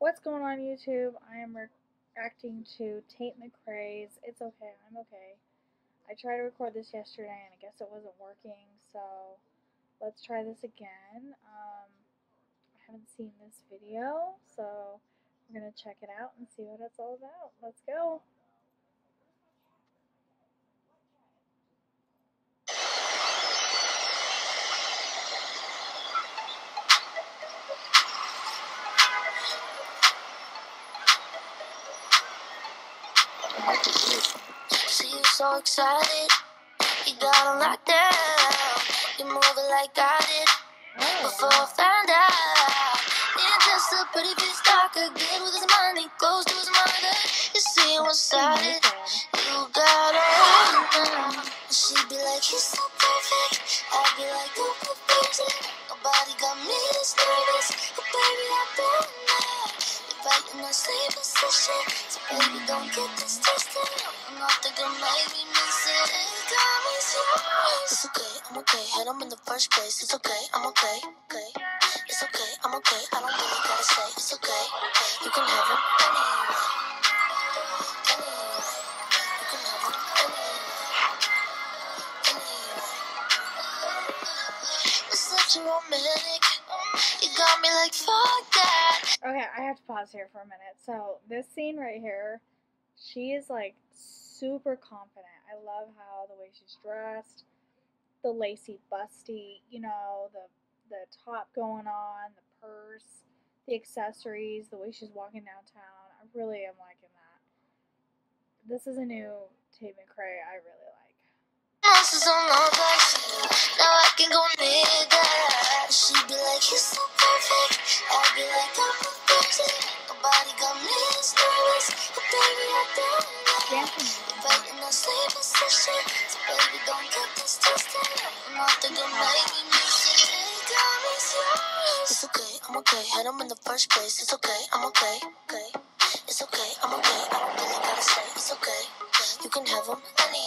What's going on YouTube? I am reacting to Tate McRae's It's Okay, I'm Okay. I tried to record this yesterday and I guess it wasn't working, so let's try this again. Um, I haven't seen this video, so we're going to check it out and see what it's all about. Let's go. See you so excited. You got on locked down. You're moving like I did before I found out. You're just a pretty bitch stalker. Good with his money, close to his mother. You see what's started. You got now. She'd be like, you're so perfect. I'd be like, oh, perfect. Nobody got me this nervous. The position. So baby, don't get this twisted. I'm not the girl, maybe miss it. Got me serious. It's okay, I'm okay. Had him in the first place. It's okay, I'm okay. Okay. It's okay, I'm okay. I don't really gotta say. It's okay. You can have him anyway. Anyway. You can have him anyway. Such a romantic. You got me like fuck that. Okay, I have to pause here for a minute. So, this scene right here, she is like super confident. I love how the way she's dressed, the lacy busty, you know, the the top going on, the purse, the accessories, the way she's walking downtown. I really am liking that. This is a new Tate McRae I really like. Like, You're so perfect. I'd be like, I'm perfect. Nobody got me nervous. But baby, I've been there. Dancing. Right in the same position. So baby, don't get this twisted. I'm not girl, maybe miss it. Got me serious. It's okay, I'm okay. Had him in the first place. It's okay, I'm okay. Okay. It's okay, I'm okay. I don't really gotta say. It's okay. You can have him anyway.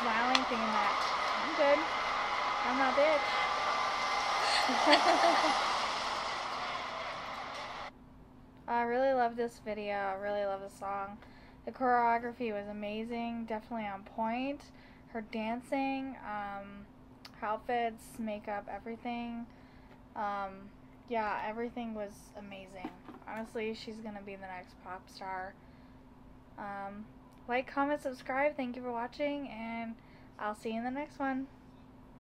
Smiling, thinking that I'm good. I'm not bitch. I really love this video. I really love the song. The choreography was amazing, definitely on point. Her dancing, um, her outfits, makeup, everything. Um, yeah, everything was amazing. Honestly, she's gonna be the next pop star. Um, like, comment, subscribe. Thank you for watching, and I'll see you in the next one.